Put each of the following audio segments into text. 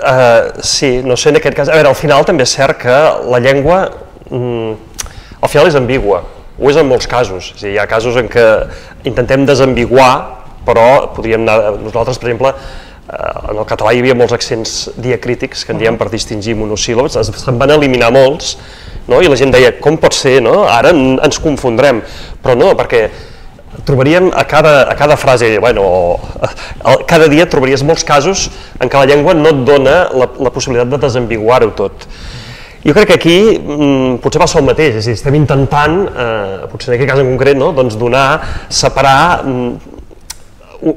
Uh, sí, no sé, en aquest cas... A veure, al final també és cert que la llengua mm, al final és ambigua, ho és en molts casos. A dir, hi ha casos en què intentem desambiguar, però podríem anar... Nosaltres, per exemple, eh, en el català hi havia molts accents diacrítics que en diem per distingir monosíl·labs, se'n van eliminar molts, no? i la gent deia, com pot ser, no? ara ens confondrem, però no, perquè trobaríem a cada, a cada frase, bueno, cada dia trobaries molts casos en què la llengua no et dona la, la possibilitat de desambiguar-ho tot. Jo crec que aquí mm, potser passa el mateix, és a dir, estem intentant, eh, potser en aquest cas en concret, no, doncs donar, separar, mm,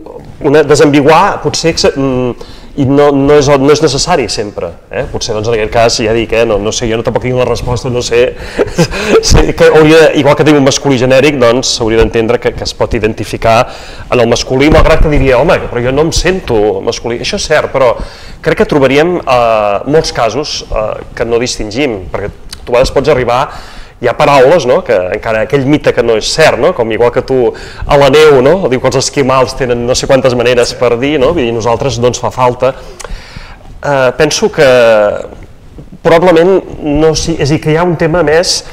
una, desambiguar, potser mm, i no, no, és, no és necessari sempre. Eh? Potser doncs, en aquest cas, ja dic, eh? no, no sé, jo no tampoc tinc la resposta, no sé, sí, que hauria, igual que tenim un masculí genèric, doncs s'hauria d'entendre que, que es pot identificar en el masculí, malgrat que diria, home, però jo no em sento masculí. Això és cert, però crec que trobaríem eh, molts casos eh, que no distingim, perquè tu a vegades pots arribar hi ha paraules, no?, que encara aquell mite que no és cert, no?, com igual que tu a la neu, no?, diu que els esquimals tenen no sé quantes maneres per dir, no?, i nosaltres doncs fa falta. Eh, penso que probablement no, és dir, que hi ha un tema més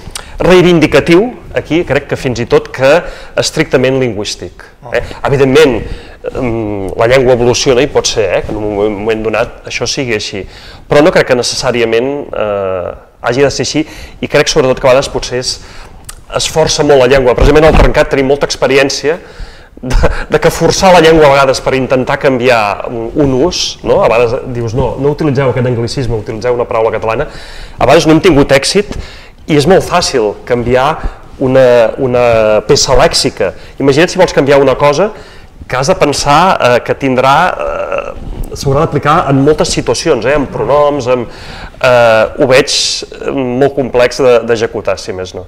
reivindicatiu aquí, crec que fins i tot que estrictament lingüístic. Eh? Evidentment, la llengua evoluciona i pot ser eh, que en un moment donat això sigui així, però no crec que necessàriament eh, hagi de ser així i crec sobretot que a vegades potser es, força molt la llengua. Precisament al trencat tenim molta experiència de, de que forçar la llengua a vegades per intentar canviar un, un ús, no? a vegades dius no, no utilitzeu aquest anglicisme, utilitzeu una paraula catalana, a vegades no hem tingut èxit i és molt fàcil canviar una, una peça lèxica. Imagina't si vols canviar una cosa que has de pensar eh, que tindrà eh, s'haurà d'aplicar en moltes situacions, eh, en pronoms, en, eh, ho veig molt complex d'executar, si més no.